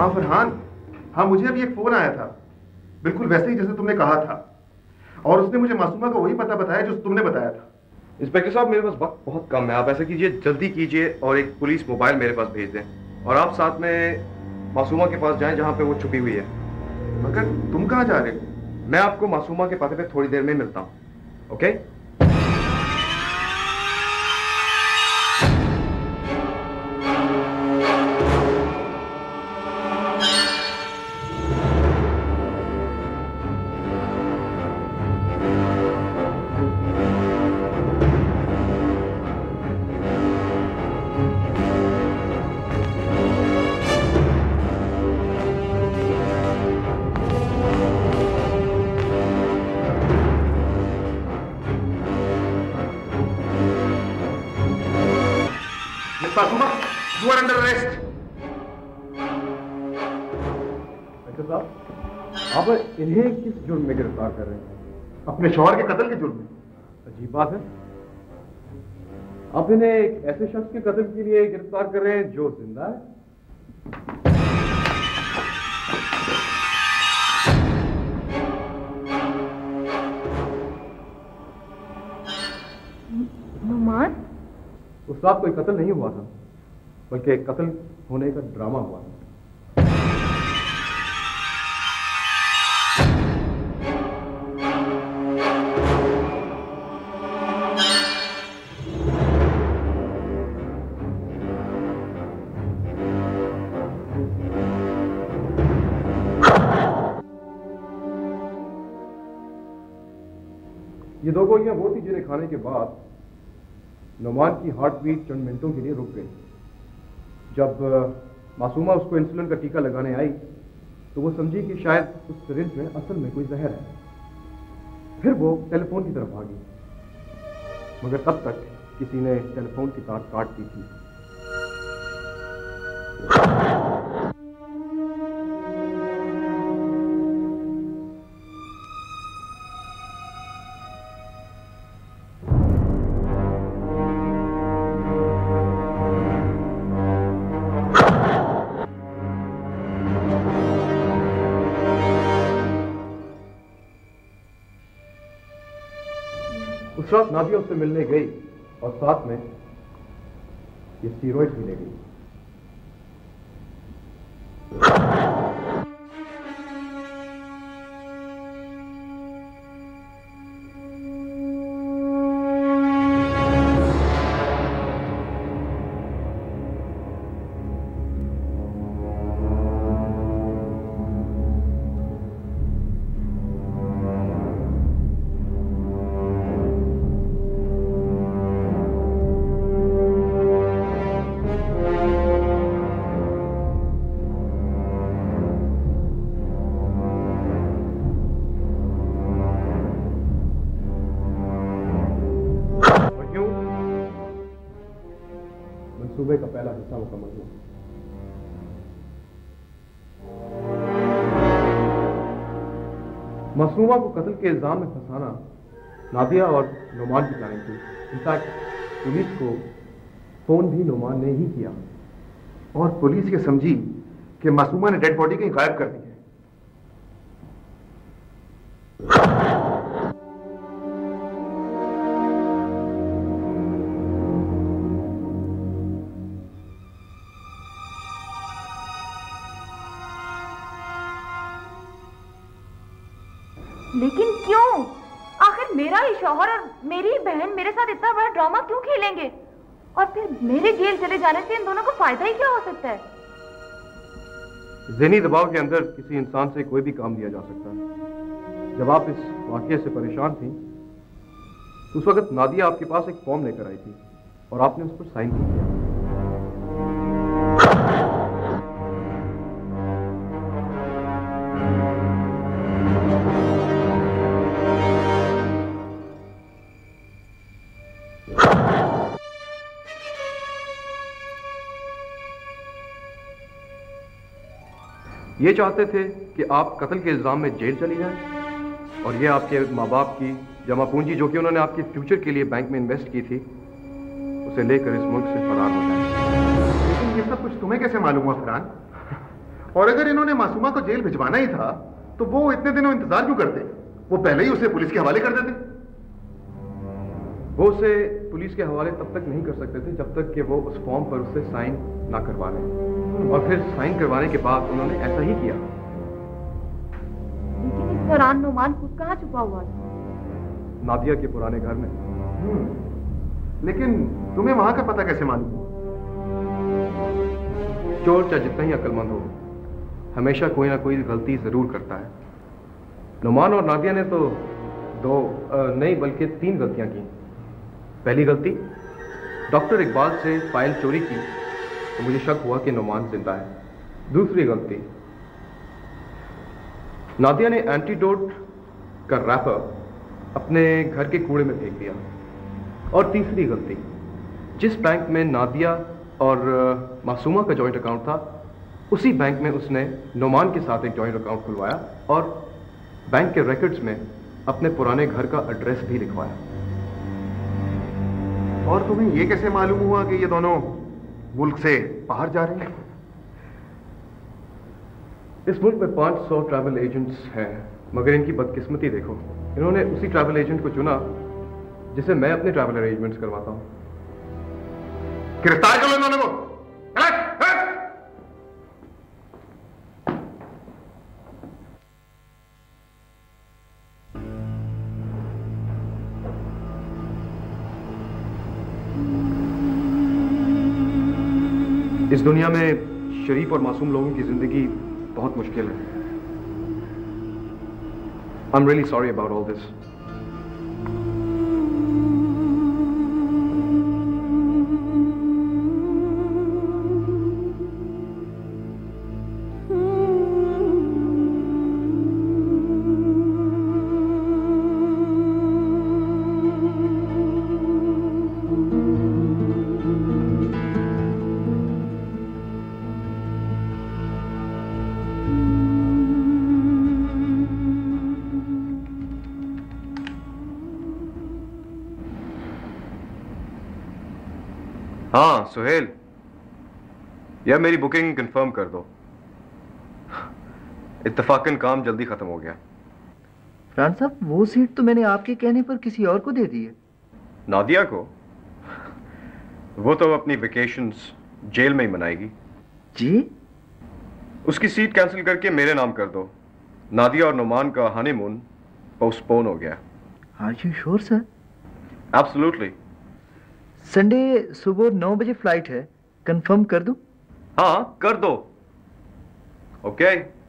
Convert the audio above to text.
हाँ फरहान हाँ मुझे अभी एक फ़ोन आया था। बिल्कुल वैसे ही जैसे तुमने कहा था। और उसने मुझे मासूमा का वही पता बताया जो तुमने बताया था। इंस्पेक्टर साहब मेरे पास वक्त बहुत कम है। आप ऐसा कीजिए जल्दी कीजिए और एक पुलिस मोबाइल मेरे पास भेज दें। और आप साथ में मासूमा के पास जाएँ जहाँ पे वो छुपी हुई है। मगर तुम कहाँ जा रहे हो? मैं आपको मासूमा के पते पे थोड़ी देर में मिलता हूँ okay? Masooma you are under arrest doctor साहब आप इन्हें किस जुर्म में गिरफ़्तार कर रहे हैं? अपने शोहर के कत्ल के जुर्म में। अजीब बात है। आप इन्हें एक ऐसे शख्स के कत्ल के लिए गिरफ़्तार कर रहे हैं जो ज़िंदा है? नुमान? उस रात कोई कत्ल नहीं हुआ था, बल्कि कत्ल होने का ड्रामा हुआ था। ये दो गोलियाँ वो थी जिन्हें खाने के बाद नुमान की हार्ट बीट चंद मिनटों के लिए रुक गई। जब मासूमा उसको इंसुलिन का टीका लगाने आई तो वो समझी कि शायद उस सिरिंज में असल में कोई जहर है। फिर वो टेलीफोन की तरफ़ भागी। मगर तब तक किसी ने टेलीफोन की तार काट दी थी। उस रात नादिया उससे मिलने गई और साथ में ये सीरोइड भी ले गई। मासूमा को कत्ल के इल्ज़ाम में फंसाना नादिया और नुमान की प्लानिंग थी। इनफैक्ट, पुलिस को फ़ोन भी नुमान ने ही किया। और पुलिस ये समझी कि मासूमा ने डेड बॉडी कहीं गायब कर दी है। शौहर और मेरी बहन मेरे साथ इतना बड़ा ड्रामा क्यों खेलेंगे? और फिर मेरे जेल चले जाने से इन दोनों को फ़ायदा ही क्या हो सकता है? जहनी दबाव के अंदर किसी इंसान से कोई भी काम दिया जा सकता है। जब आप इस वाक्य से परेशान थी तो उस वक्त नादिया आपके पास एक फॉर्म लेकर आई थी और आपने उस पर साइन किया। ये चाहते थे कि आप कत्ल के इल्ज़ाम में जेल चली जाएँ और ये आपके माँ बाप की, जमा पूंजी जो कि उन्होंने आपके फ्यूचर के लिए बैंक में इन्वेस्ट की थी, उसे लेकर इस मुल्क से फरार हो जाए। लेकिन ये सब कुछ तुम्हें कैसे मालूम हुआ फरहान? और अगर इन्होंने मासूमा को जेल भिजवाना ही था तो वो इतने दिनों इंतज़ार क्यों करते? वो पहले ही उसे पुलिस के हवाले कर देते। वो उसे पुलिस के हवाले तब तक नहीं कर सकते थे जब तक कि वो उस फॉर्म पर उससे साइन ना करवा लें। और फिर साइन करवाने के बाद उन्होंने ऐसा ही किया। लेकिन इस दौरान नुमान खुद कहाँ छुपा हुआ था? नादिया के पुराने घर में। हम्म। लेकिन तुम्हें वहाँ का पता कैसे मालूम? चोर चाहे जितना ही अक्लमंद हो हमेशा कोई ना कोई गलती ज़रूर करता है। नुमान और नादिया ने तो दो नहीं बल्कि तीन गलतियाँ की। पहली गलती, डॉक्टर इकबाल से फ़ाइल चोरी की तो मुझे शक हुआ कि नुमान ज़िंदा है। दूसरी गलती, नादिया ने एंटीडोट का रैपर अपने घर के कूड़े में फेंक दिया। और तीसरी गलती, जिस बैंक में नादिया और मासूमा का जॉइंट अकाउंट था, उसी बैंक में उसने नोमान के साथ एक जॉइंट अकाउंट खुलवाया और बैंक के रिकॉर्ड्स में अपने पुराने घर का एड्रेस भी लिखवाया। और तुम्हें ये कैसे मालूम हुआ कि ये दोनों मुल्क से बाहर जा रहे हैं? इस मुल्क में 500 ट्रैवल एजेंट्स हैं, मगर इनकी बदकिस्मती देखो। इन्होंने उसी ट्रैवल एजेंट को चुना, जिसे मैं अपने ट्रैवल अरेंजमेंट्स करवाता हूँ। गिरफ़्तार कर लो इन्होंने इस दुनिया में शरीफ और मासूम लोगों की ज़िंदगी बहुत मुश्किल है। I am really sorry about all this Suhail यह मेरी बुकिंग कंफर्म कर दो। इत्तेफाकन काम जल्दी खत्म हो गया। फरहान साहब वो सीट तो मैंने आपके कहने पर किसी और को दे दी है। नादिया को? वो तो अपनी वेकेशंस जेल में ही मनाएगी। जी? उसकी सीट कैंसिल करके मेरे नाम कर दो। नादिया और नुमान का हनीमून पोस्टपोन हो गया। Are you sure sir absolutely Sunday सुबह नौ बजे फ़्लाइट है. कंफर्म कर दूँ? हाँ कर दो. ओके